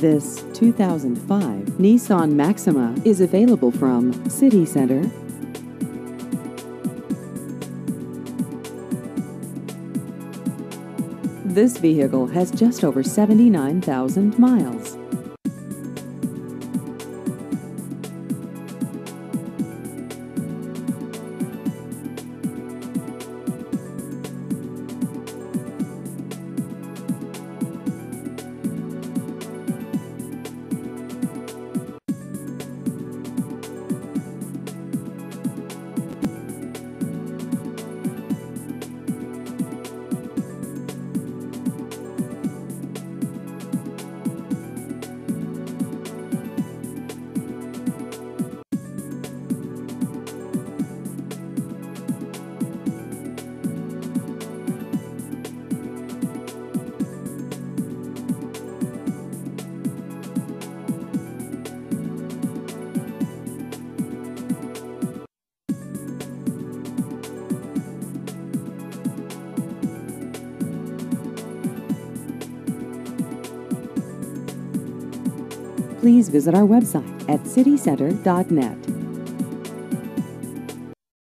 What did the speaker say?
This 2005 Nissan Maxima is available from Citte Center. This vehicle has just over 79,000 miles. Please visit our website at cittecenter.net.